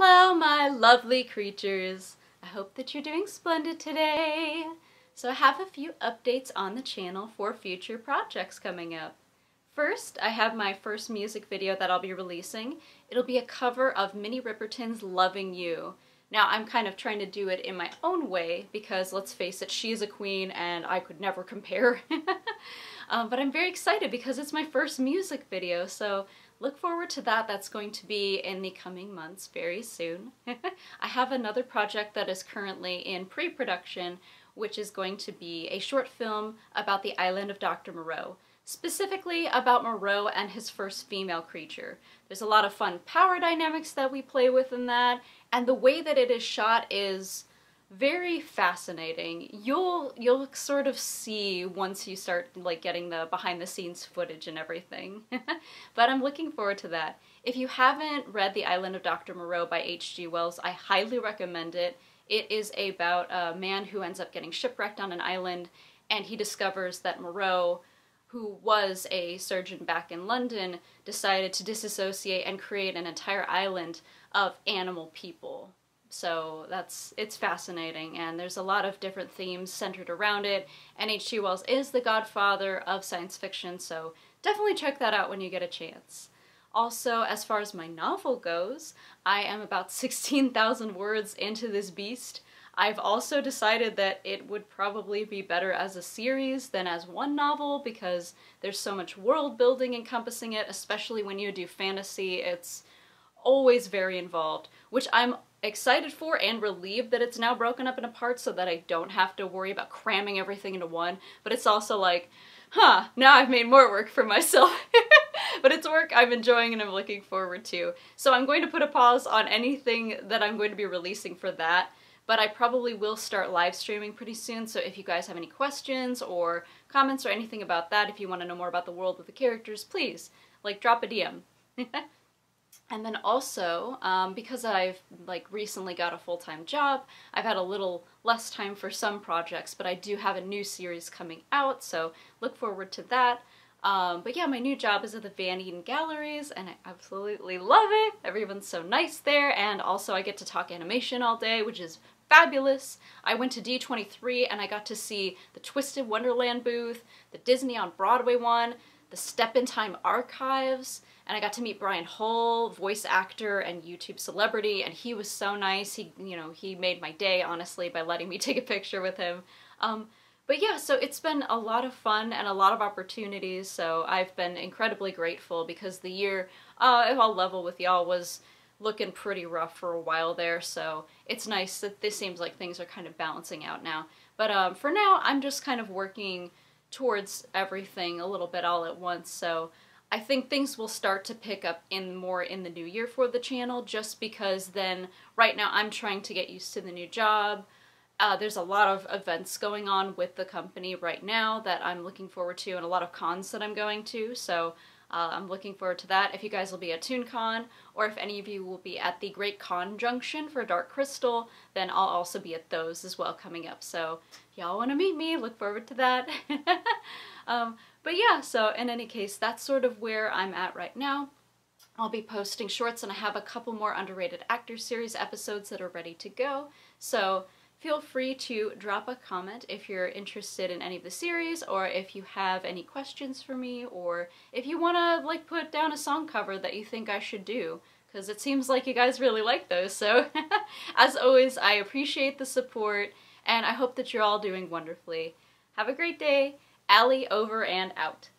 Hello, my lovely creatures. I hope that you're doing splendid today. So I have a few updates on the channel for future projects coming up. First, I have my first music video that I'll be releasing. It'll be a cover of Minnie Riperton's Loving You. Now, I'm kind of trying to do it in my own way because, let's face it, she's a queen and I could never compare. um, but I'm very excited because it's my first music video, so look forward to that. That's going to be in the coming months very soon. I have another project that is currently in pre-production, which is going to be a short film about the island of Dr. Moreau specifically about Moreau and his first female creature. There's a lot of fun power dynamics that we play with in that, and the way that it is shot is very fascinating. You'll you'll sort of see once you start like getting the behind the scenes footage and everything. but I'm looking forward to that. If you haven't read The Island of Dr. Moreau by H.G. Wells, I highly recommend it. It is about a man who ends up getting shipwrecked on an island and he discovers that Moreau who was a surgeon back in London, decided to disassociate and create an entire island of animal people. So that's it's fascinating and there's a lot of different themes centered around it and H.G. Wells is the godfather of science fiction so definitely check that out when you get a chance. Also, as far as my novel goes, I am about 16,000 words into this beast I've also decided that it would probably be better as a series than as one novel because there's so much world building encompassing it, especially when you do fantasy. It's always very involved, which I'm excited for and relieved that it's now broken up into parts so that I don't have to worry about cramming everything into one. But it's also like, huh, now I've made more work for myself. but it's work I'm enjoying and I'm looking forward to. So I'm going to put a pause on anything that I'm going to be releasing for that but I probably will start live streaming pretty soon, so if you guys have any questions or comments or anything about that, if you want to know more about the world of the characters, please, like, drop a DM. and then also, um, because I've, like, recently got a full-time job, I've had a little less time for some projects, but I do have a new series coming out, so look forward to that. Um, but yeah, my new job is at the Van Eaton Galleries, and I absolutely love it. Everyone's so nice there, and also I get to talk animation all day, which is fabulous. I went to D23 and I got to see the Twisted Wonderland booth, the Disney on Broadway one, the Step in Time archives, and I got to meet Brian Hull, voice actor and YouTube celebrity, and he was so nice. He, you know, he made my day, honestly, by letting me take a picture with him. Um, but yeah, so it's been a lot of fun and a lot of opportunities, so I've been incredibly grateful because the year, uh, if I'll level with y'all, was looking pretty rough for a while there, so it's nice that this seems like things are kind of balancing out now. But um, for now, I'm just kind of working towards everything a little bit all at once, so I think things will start to pick up in more in the new year for the channel, just because then right now I'm trying to get used to the new job. Uh, there's a lot of events going on with the company right now that I'm looking forward to and a lot of cons that I'm going to, so uh, I'm looking forward to that. If you guys will be at ToonCon, or if any of you will be at the Great Con Junction for Dark Crystal, then I'll also be at those as well coming up. So y'all want to meet me, look forward to that. um, but yeah, so in any case, that's sort of where I'm at right now. I'll be posting shorts and I have a couple more underrated actor series episodes that are ready to go. So Feel free to drop a comment if you're interested in any of the series or if you have any questions for me or if you want to like put down a song cover that you think I should do because it seems like you guys really like those. So as always, I appreciate the support and I hope that you're all doing wonderfully. Have a great day. Allie over and out.